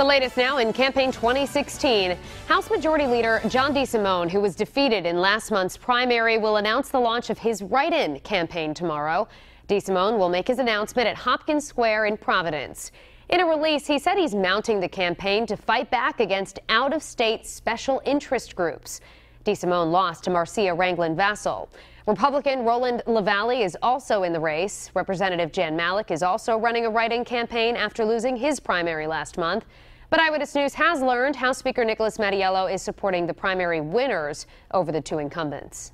The latest now in campaign 2016. House Majority Leader John DeSimone, who was defeated in last month's primary, will announce the launch of his write-in campaign tomorrow. DeSimone will make his announcement at Hopkins Square in Providence. In a release, he said he's mounting the campaign to fight back against out-of-state special interest groups. DeSimone lost to Marcia Ranglin Vassell. Republican Roland LaValle is also in the race. Representative Jan Malik is also running a write-in campaign after losing his primary last month. But Eyewitness News has learned House Speaker Nicholas Mattiello is supporting the primary winners over the two incumbents.